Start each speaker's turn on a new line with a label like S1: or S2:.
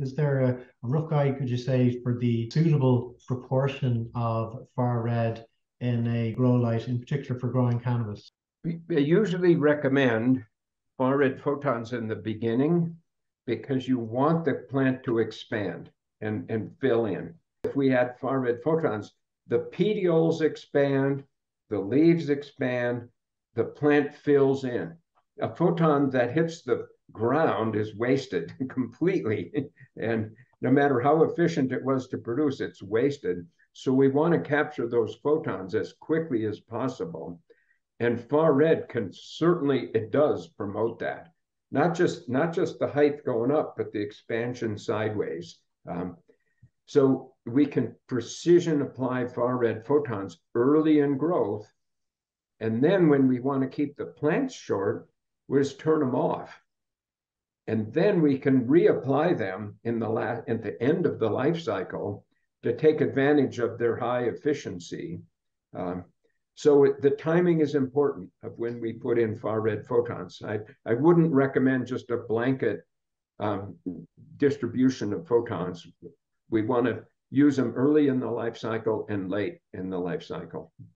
S1: Is there a, rough guide, could you say, for the suitable proportion of far red in a grow light, in particular for growing cannabis?
S2: We usually recommend far red photons in the beginning because you want the plant to expand and, and fill in. If we had far red photons, the petioles expand, the leaves expand, the plant fills in. A photon that hits the ground is wasted completely. and no matter how efficient it was to produce, it's wasted. So we want to capture those photons as quickly as possible. And far red can certainly, it does promote that. Not just, not just the height going up, but the expansion sideways. Um, so we can precision apply far red photons early in growth. And then when we want to keep the plants short, we just turn them off. And then we can reapply them in the la- at the end of the life cycle to take advantage of their high efficiency. Um, so the timing is important of when we put in far red photons. I, I wouldn't recommend just a blanket um, distribution of photons we want to use them early in the life cycle and late in the life cycle.